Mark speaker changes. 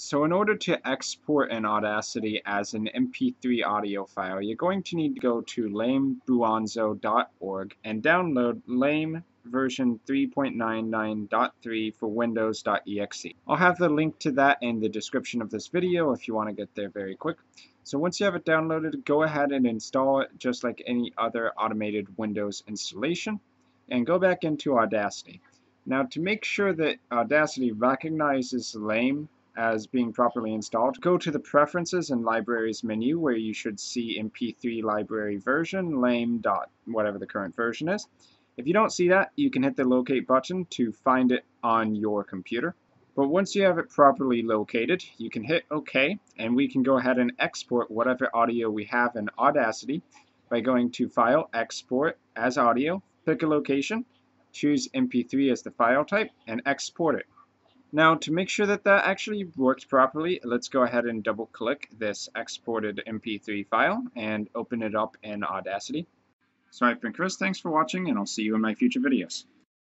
Speaker 1: So in order to export an Audacity as an MP3 audio file, you're going to need to go to lame.buanzo.org and download lame version 3.99.3 for windows.exe. I'll have the link to that in the description of this video if you want to get there very quick. So once you have it downloaded, go ahead and install it just like any other automated Windows installation and go back into Audacity. Now to make sure that Audacity recognizes lame as being properly installed, go to the Preferences and Libraries menu where you should see MP3 library version, lame dot whatever the current version is. If you don't see that, you can hit the locate button to find it on your computer. But once you have it properly located, you can hit OK, and we can go ahead and export whatever audio we have in Audacity by going to File, Export as Audio, pick a location, choose MP3 as the file type, and export it. Now to make sure that that actually works properly, let's go ahead and double click this exported MP3 file and open it up in Audacity. So I've been Chris, thanks for watching and I'll see you in my future videos.